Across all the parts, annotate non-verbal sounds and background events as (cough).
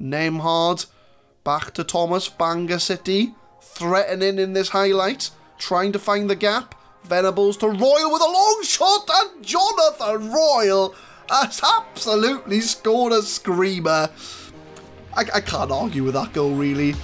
Nembhard back to Thomas, Bangor City, threatening in this highlight, trying to find the gap. Venables to Royal with a long shot, and Jonathan Royal has absolutely scored a screamer. I, I can't argue with that goal, really.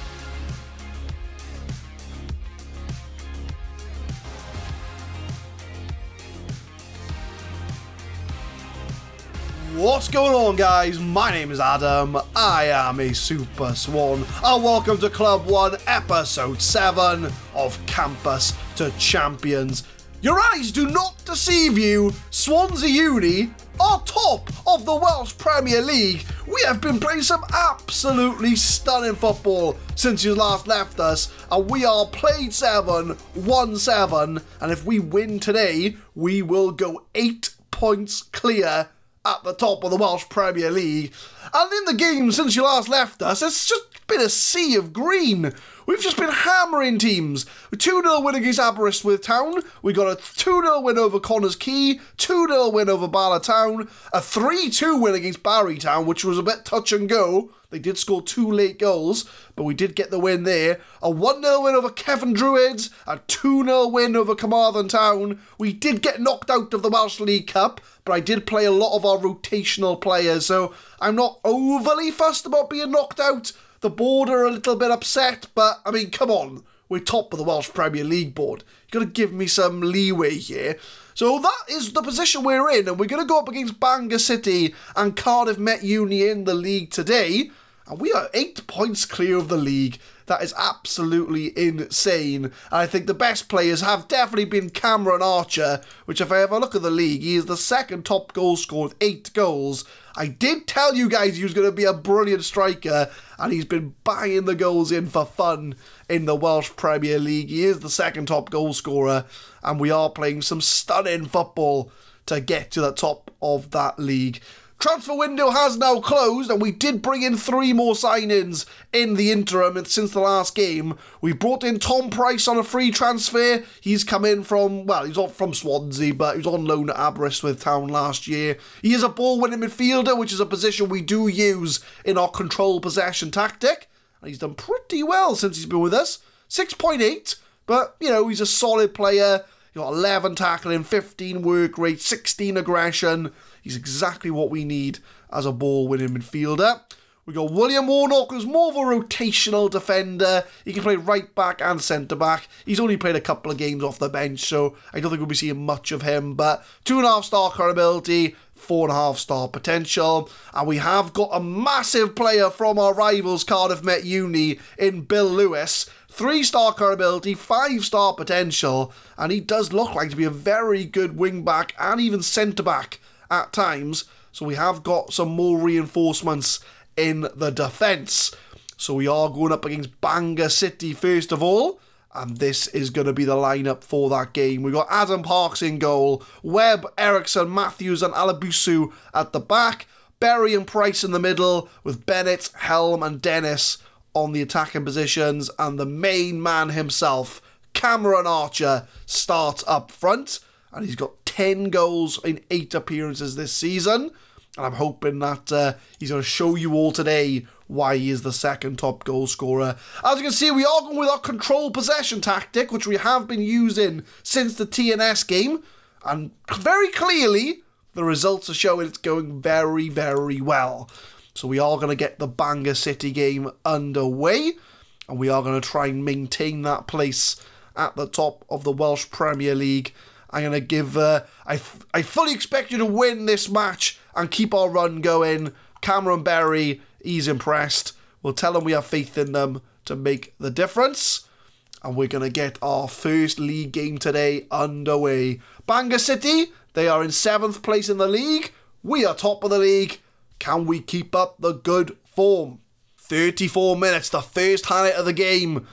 What's going on, guys? My name is Adam. I am a Super Swan, and welcome to Club One, Episode 7 of Campus to Champions. Your eyes do not deceive you. Swansea Uni are top of the Welsh Premier League. We have been playing some absolutely stunning football since you last left us, and we are played 7, 1 7. And if we win today, we will go 8 points clear at the top of the Welsh Premier League. And in the game since you last left us, it's just been a sea of green. We've just been hammering teams. 2 0 win against Aberystwyth Town. We got a 2 0 win over Connah's Quay. 2 0 win over Bala Town. A 3 2 win against Barry Town, which was a bit touch and go. They did score two late goals, but we did get the win there. A 1 0 win over Cefn Druids. A 2 0 win over Carmarthen Town. We did get knocked out of the Welsh League Cup, but I did play a lot of our rotational players, so I'm not overly fussed about being knocked out. The board are a little bit upset, but I mean, come on. We're top of the Welsh Premier League board. You've got to give me some leeway here. So that is the position we're in, and we're going to go up against Bangor City and Cardiff Met Uni in the league today. And we are eight points clear of the league. That is absolutely insane. And I think the best players have definitely been Cameron Archer, which, if I a look at the league, he is the second top goal scorer with eight goals. I did tell you guys he was going to be a brilliant striker, and he's been banging the goals in for fun in the Welsh Premier League. He is the second top goal scorer, and we are playing some stunning football to get to the top of that league. Transfer window has now closed, and we did bring in three more signings in the interim since the last game. We brought in Tom Price on a free transfer. He's come in from, well, he's not from Swansea, but he was on loan at Aberystwyth Town last year. He is a ball winning midfielder, which is a position we do use in our control possession tactic. And he's done pretty well since he's been with us. 6.8, but, you know, he's a solid player. He got 11 tackling, 15 work rate, 16 aggression. He's exactly what we need as a ball winning midfielder. We got William Warnock, who's more of a rotational defender. He can play right back and centre back. He's only played a couple of games off the bench, so I don't think we'll be seeing much of him. But two and a half star current ability, four and a half star potential. And we have got a massive player from our rivals, Cardiff Met Uni, in Bill Lewis. Three star current ability, five star potential, and he does look like to be a very good wing back and even centre back at times. So we have got some more reinforcements in the defence. So we are going up against Bangor City first of all. And this is going to be the lineup for that game. We've got Adam Parks in goal, Webb, Ericsson, Matthews, and Alabusu at the back, Berry and Price in the middle, with Bennett, Helm, and Dennis on the attacking positions, and the main man himself, Cameron Archer, starts up front and he's got 10 goals in 8 appearances this season. And I'm hoping that uh, he's going to show you all today why he is the second top goal scorer. As you can see, we are going with our control possession tactic, which we have been using since the TNS game. And very clearly, the results are showing it's going very, very well. So we are going to get the Bangor City game underway. And we are going to try and maintain that place at the top of the Welsh Premier League I'm going to give. Uh, I, I fully expect you to win this match and keep our run going. Cameron Berry, he's impressed. We'll tell him we have faith in them to make the difference. And we're going to get our first league game today underway. Bangor City, they are in seventh place in the league. We are top of the league. Can we keep up the good form? 34 minutes, the first highlight of the game.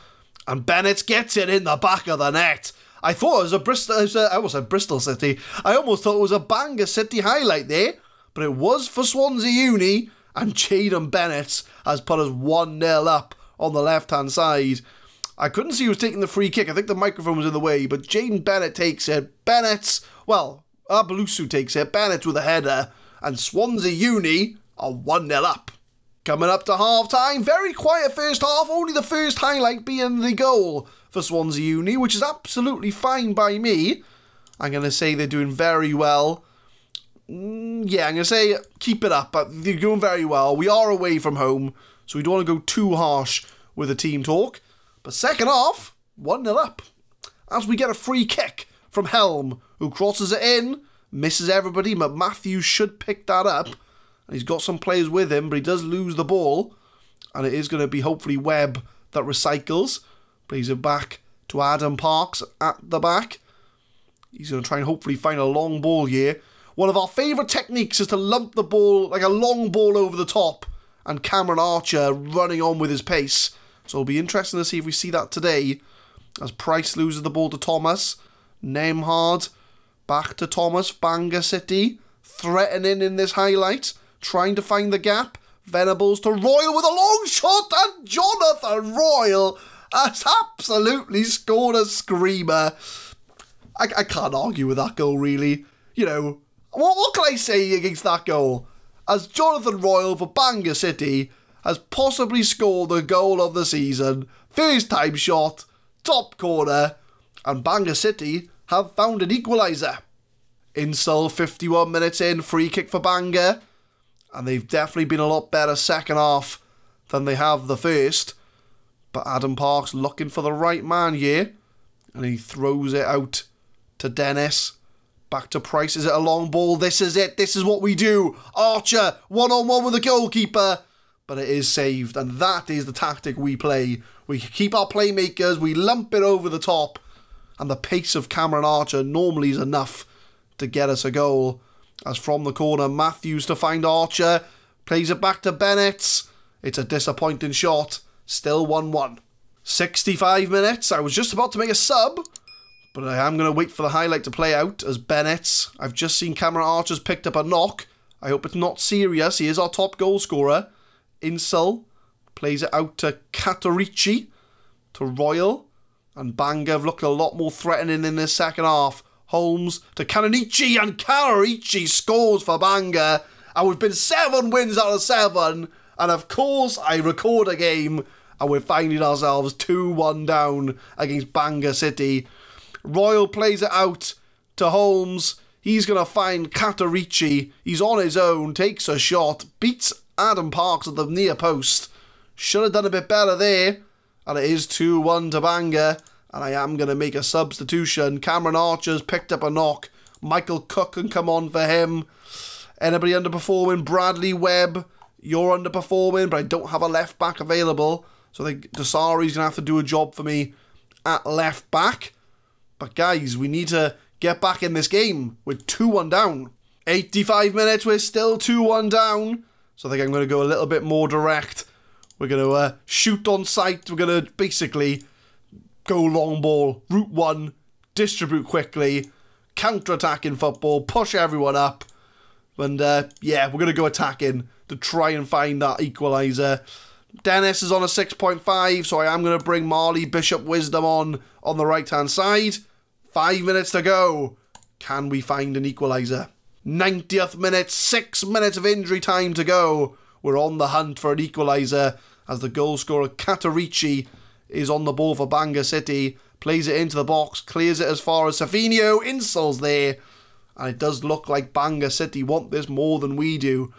And Bennett gets it in the back of the net. I thought it was a Bristol. Was I almost said Bristol City. I almost thought it was a Bangor City highlight there, but it was for Swansea Uni, and Jaden Bennett has put us one 0 up on the left hand side. I couldn't see who was taking the free kick. I think the microphone was in the way, but Jaden Bennett takes it. Bennett's well, Abalusu takes it. Bennett with a header, and Swansea Uni are one 0 up. Coming up to half time, very quiet first half, only the first highlight being the goal for Swansea Uni, which is absolutely fine by me. I'm going to say they're doing very well. Mm, yeah, I'm going to say keep it up, but they're doing very well. We are away from home, so we don't want to go too harsh with the team talk. But second half, 1 0 up. As we get a free kick from Helm, who crosses it in, misses everybody, but Matthews should pick that up. He's got some players with him, but he does lose the ball. And it is going to be hopefully Webb that recycles. Plays it back to Adam Parks at the back. He's going to try and hopefully find a long ball here. One of our favourite techniques is to lump the ball like a long ball over the top and Cameron Archer running on with his pace. So it'll be interesting to see if we see that today as Price loses the ball to Thomas. Nembhard back to Thomas. Bangor City threatening in this highlight, trying to find the gap. Venables to Royal with a long shot, and Jonathan Royal has absolutely scored a screamer. I, I can't argue with that goal, really. You know, what, what can I say against that goal? As Jonathan Royal for Bangor City has possibly scored the goal of the season, first time shot, top corner, and Bangor City have found an equaliser. Insel 51 minutes in, free kick for Bangor, and they've definitely been a lot better second half than they have the first. But Adam Parks looking for the right man here, and he throws it out to Dennis. Back to Price. Is it a long ball? This is it. This is what we do. Archer, one on one with the goalkeeper. But it is saved. And that is the tactic we play. We keep our playmakers, we lump it over the top. And the pace of Cameron Archer normally is enough to get us a goal. As from the corner, Matthews to find Archer. Plays it back to Bennett. It's a disappointing shot. Still 1 1. 65 minutes. I was just about to make a sub but I am going to wait for the highlight to play out as Bennett's. I've just seen Cameron Archer's picked up a knock. I hope it's not serious. He is our top goal scorer. Insel plays it out to Catorici, to Royal. And Bangor have looked a lot more threatening in this second half. Holmes to Canonici, and Canonici scores for Bangor. And we've been seven wins out of seven. And of course, I record a game, and we're finding ourselves 2 1 down against Bangor City. Royal plays it out to Holmes. He's going to find Catorici. He's on his own, takes a shot, beats Adam Parks at the near post. Should have done a bit better there. And it is 2 1 to Bangor. And I am going to make a substitution. Cameron Archer's picked up a knock. Michael Cook can come on for him. Anybody underperforming? Bradley Webb. You're underperforming, but I don't have a left back available. So I think Dasari's going to have to do a job for me at left back. But guys, we need to get back in this game. We're 2-1 down. 85 minutes, we're still 2-1 down. So I think I'm going to go a little bit more direct. We're going to uh, shoot on sight. We're going to basically go long ball, route one, distribute quickly, counter-attack in football, push everyone up. And uh, yeah, we're going to go attacking to try and find that equaliser. Dennis is on a 6.5, so I am going to bring Marley Bishop Wisdom on on the right-hand side. Five minutes to go. Can we find an equaliser? 90th minute, six minutes of injury time to go. We're on the hunt for an equaliser as the goal scorer Catorici is on the ball for Bangor City. Plays it into the box, clears it as far as Safinio. Insul's there. And it does look like Bangor City want this more than we do.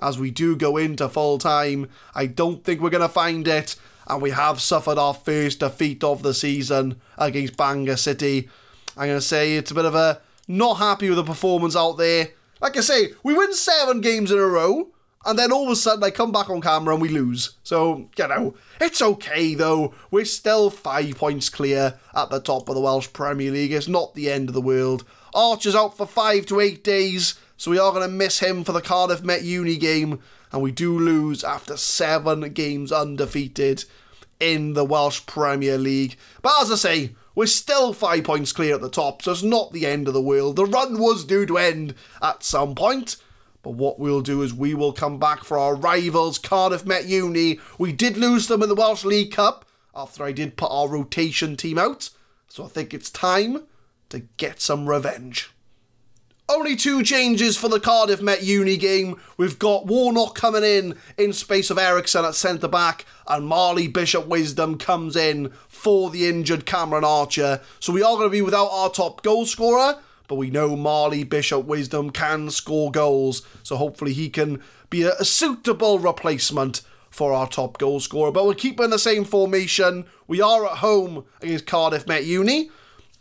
As we do go into full time, I don't think we're going to find it. And we have suffered our first defeat of the season against Bangor City. I'm going to say it's a bit of a not happy with the performance out there. Like I say, we win seven games in a row, and then all of a sudden I come back on camera and we lose. So, you know, it's okay though. We're still five points clear at the top of the Welsh Premier League. It's not the end of the world. Archer's out for five to eight days, so we are going to miss him for the Cardiff Met Uni game, and we do lose after seven games undefeated in the Welsh Premier League. But as I say, we're still five points clear at the top, so it's not the end of the world. The run was due to end at some point. But what we'll do is we will come back for our rivals, Cardiff Met Uni. We did lose them in the Welsh League Cup after I did put our rotation team out. So I think it's time to get some revenge. Only two changes for the Cardiff Met Uni game. We've got Warnock coming in in space of Eriksson at centre back, and Marley Bishop Wisdom comes in for the injured Cameron Archer. So we are going to be without our top goal scorer, but we know Marley Bishop Wisdom can score goals. So hopefully he can be a, suitable replacement for our top goal scorer. But we're keeping the same formation. We are at home against Cardiff Met Uni.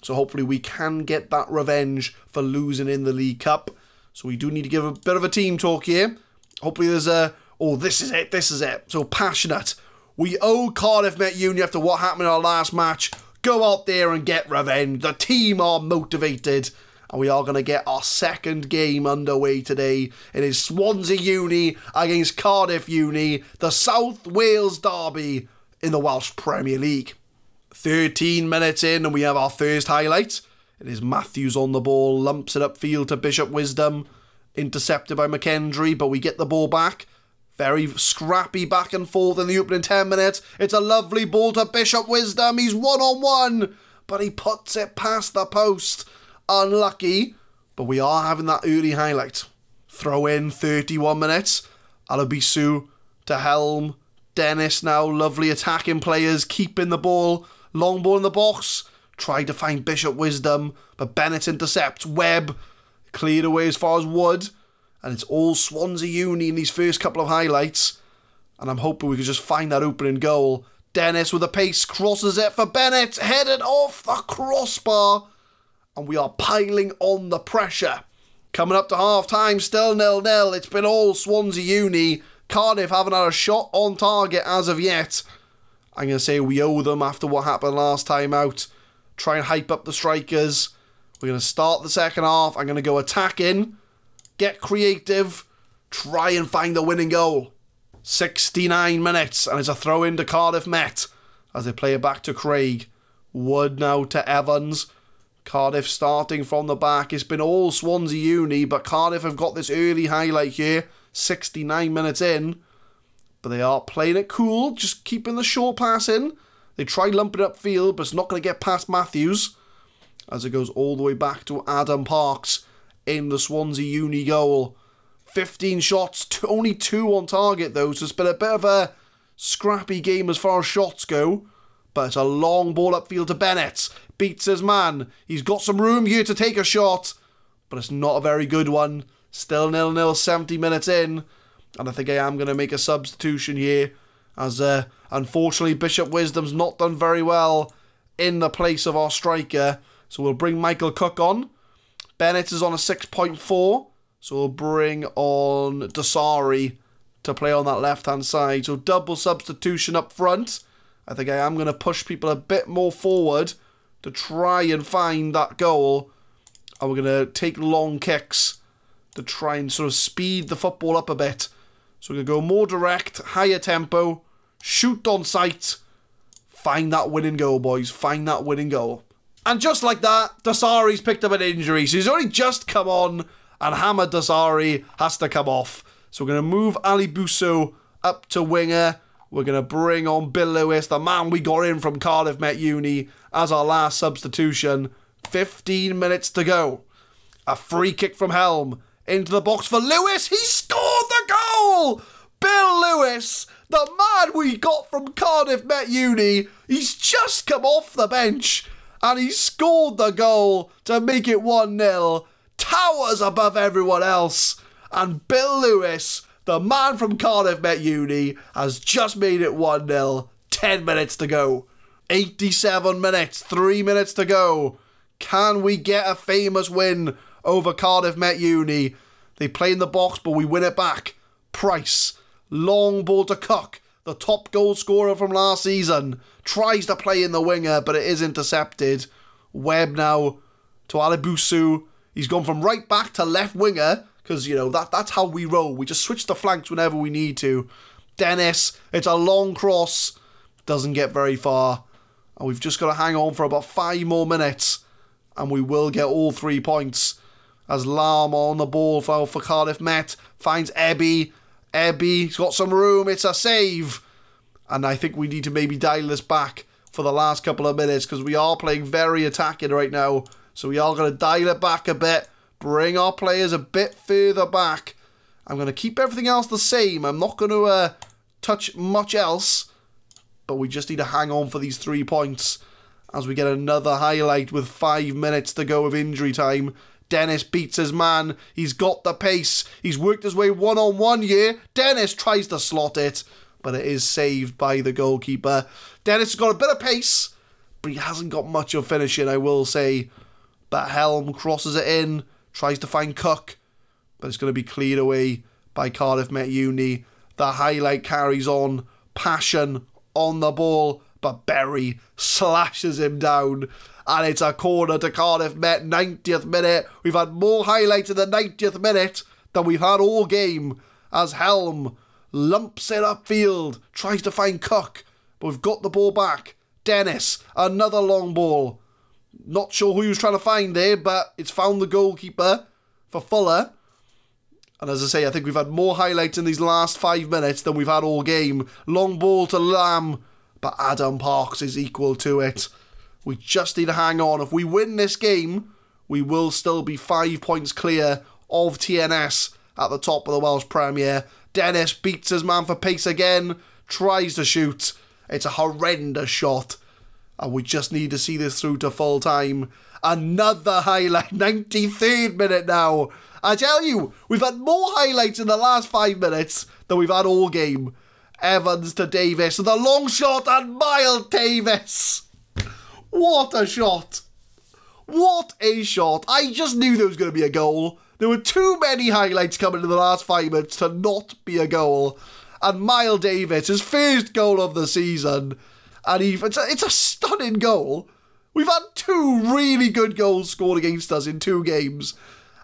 So hopefully we can get that revenge for losing in the League Cup. So we do need to give a bit of a team talk here. Hopefully there's a, oh, this is it, this is it. So passionate. We owe Cardiff Met Uni after what happened in our last match. Go out there and get revenge. The team are motivated. And we are going to get our second game underway today. It is Swansea Uni against Cardiff Uni, the South Wales Derby in the Welsh Premier League. 13 minutes in, and we have our first highlight. It is Matthews on the ball, lumps it upfield to Bishop Wisdom, intercepted by McKendry, but we get the ball back. Very scrappy back and forth in the opening 10 minutes. It's a lovely ball to Bishop Wisdom. He's one on one, but he puts it past the post. Unlucky, but we are having that early highlight. Throw in 31 minutes. Alabisu to Helm. Dennis now, lovely attacking players, keeping the ball. Long ball in the box. Tried to find Bishop Wisdom, but Bennett intercepts. Webb cleared away as far as Wood. And it's all Swansea Uni in these first couple of highlights. And I'm hoping we can just find that opening goal. Dennis with a pace crosses it for Bennett. Headed off the crossbar. And we are piling on the pressure. Coming up to half time, still nil nil. It's been all Swansea Uni. Cardiff haven't had a shot on target as of yet. I'm going to say we owe them after what happened last time out. Try and hype up the strikers. We're going to start the second half. I'm going to go attacking, get creative, try and find the winning goal. 69 minutes, and it's a throw in to Cardiff Met as they play it back to Craig. Wood now to Evans. Cardiff starting from the back. It's been all Swansea Uni, but Cardiff have got this early highlight here. 69 minutes in. But they are playing it cool, just keeping the short pass in. They try lumping it upfield, but it's not going to get past Matthews. As it goes all the way back to Adam Parks in the Swansea Uni goal. 15 shots, only two on target though, so it's been a bit of a scrappy game as far as shots go. But it's a long ball upfield to Bennett. Beats his man. He's got some room here to take a shot, but it's not a very good one. Still nil-nil, 70 minutes in. And I think I am going to make a substitution here. As uh, unfortunately, Bishop Wisdom's not done very well in the place of our striker. So we'll bring Michael Cook on. Bennett is on a 6.4. So we'll bring on Dasari to play on that left-hand side. So double substitution up front. I think I am going to push people a bit more forward to try and find that goal. And we're going to take long kicks to try and sort of speed the football up a bit. So we're going to go more direct, higher tempo, shoot on sight, find that winning goal, boys. Find that winning goal. And just like that, Dasari's picked up an injury. So he's only just come on, and Hamad Dasari has to come off. So we're going to move Ali Busso up to winger. We're going to bring on Bill Lewis, the man we got in from Cardiff Met Uni, as our last substitution. 15 minutes to go. A free kick from Helm into the box for Lewis. He scored the goal! Bill Lewis, the man we got from Cardiff Met Uni, he's just come off the bench and he scored the goal to make it 1 0. Towers above everyone else. And Bill Lewis, the man from Cardiff Met Uni, has just made it 1 0. 10 minutes to go. 87 minutes, 3 minutes to go. Can we get a famous win over Cardiff Met Uni. They play in the box, but we win it back. Price, long ball to Cook, the top goal scorer from last season, tries to play in the winger, but it is intercepted. Webb now to Alibusu. He's gone from right back to left winger because you know that that's how we roll. We just switch the flanks whenever we need to. Dennis, it's a long cross, doesn't get very far, and we've just got to hang on for about five more minutes, and we will get all three points as Lam on the ball for, for Cardiff Met finds Ebby. Ebby's got some room. It's a save. And I think we need to maybe dial this back for the last couple of minutes because we are playing very attacking right now. So we are going to dial it back a bit. Bring our players a bit further back. I'm going to keep everything else the same. I'm not going to uh, touch much else. But we just need to hang on for these three points as we get another highlight with five minutes to go of injury time. Dennis beats his man. He's got the pace. He's worked his way one on one here. Dennis tries to slot it, but it is saved by the goalkeeper. Dennis has got a bit of pace, but he hasn't got much of finishing, I will say. But Helm crosses it in, tries to find Cook, but it's going to be cleared away by Cardiff Met Uni. The highlight carries on. Passion on the ball, but Berry slashes him down and it's a corner to Cardiff Met, 90th minute. We've had more highlights in the 90th minute than we've had all game as Helm lumps it upfield, tries to find Cook, but we've got the ball back. Dennis, another long ball. Not sure who he was trying to find there, but it's found the goalkeeper for Fuller. And as I say, I think we've had more highlights in these last five minutes than we've had all game. Long ball to Lamb, but Adam Parks is equal to it. We just need to hang on. If we win this game, we will still be five points clear of TNS at the top of the Welsh Premier. Dennis beats his man for pace again, tries to shoot. It's a horrendous shot. And we just need to see this through to full time. Another highlight, (laughs) 93rd minute now. I tell you, we've had more highlights in the last five minutes than we've had all game. Evans to Davis, the long shot and Miles Davis. What a shot! What a shot! I just knew there was going to be a goal. There were too many highlights coming in the last five minutes to not be a goal. And Miles Davis, his first goal of the season, and he, it's, a, it's a stunning goal. We've had two really good goals scored against us in two games.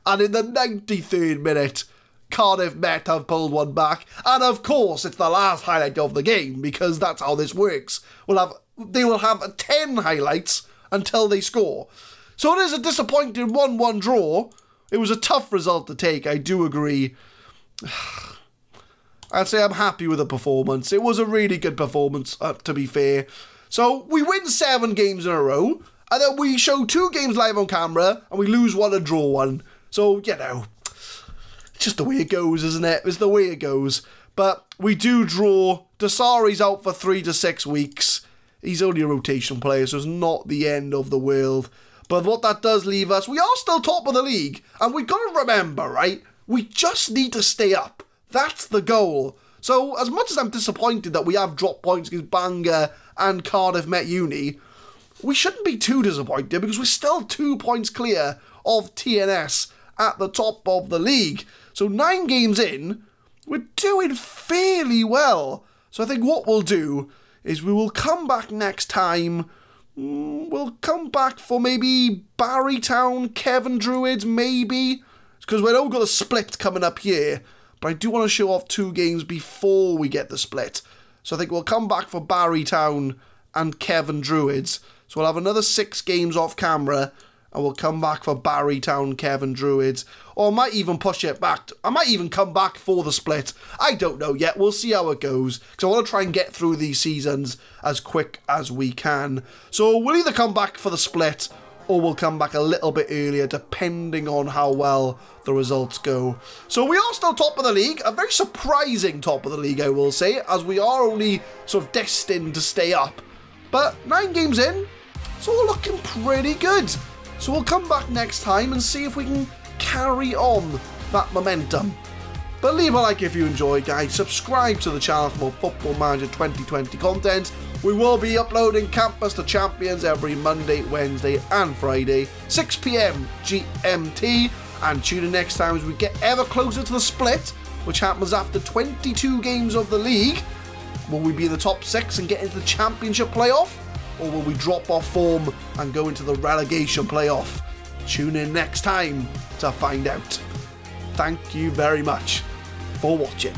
And in the 93rd minute, Cardiff Met have pulled one back. And of course, it's the last highlight of the game because that's how this works. We'll have they will have 10 highlights until they score. So it is a disappointing 1 1 draw. It was a tough result to take, I do agree. (sighs) I'd say I'm happy with the performance. It was a really good performance, uh, to be fair. So we win seven games in a row, and then we show two games live on camera, and we lose one and draw one. So, you know, it's just the way it goes, isn't it? It's the way it goes. But we do draw. Dasari's out for three to six weeks. He's only a rotation player, so it's not the end of the world. But what that does leave us, we are still top of the league. And we've got to remember, right? We just need to stay up. That's the goal. So, as much as I'm disappointed that we have dropped points against Bangor and Cardiff Met Uni, we shouldn't be too disappointed because we're still two points clear of TNS at the top of the league. So, nine games in, we're doing fairly well. So, I think what we'll do is we will come back next time. Mm, we'll come back for maybe Barrytown, Cefn Druids, maybe. Because we've got a split coming up here. But I do want to show off two games before we get the split. So I think we'll come back for Barrytown and Cefn Druids. So we'll have another six games off camera and we'll come back for Barrytown, Cefn Druids, or I might even push it back. I might even come back for the split. I don't know yet. We'll see how it goes because I want to try and get through these seasons as quick as we can. So we'll either come back for the split or we'll come back a little bit earlier depending on how well the results go. So we are still top of the league, a very surprising top of the league I will say, as we are only sort of destined to stay up. But nine games in, it's all looking pretty good. So we'll come back next time and see if we can carry on that momentum. But leave a like if you enjoyed, guys. Subscribe to the channel for more Football Manager 2020 content. We will be uploading Campus to Champions every Monday, Wednesday, and Friday, 6 pm GMT. And tune in next time as we get ever closer to the split, which happens after 22 games of the league. Will we be in the top six and get into the Championship playoff? or will we drop our form and go into the relegation playoff? Tune in next time to find out. Thank you very much for watching.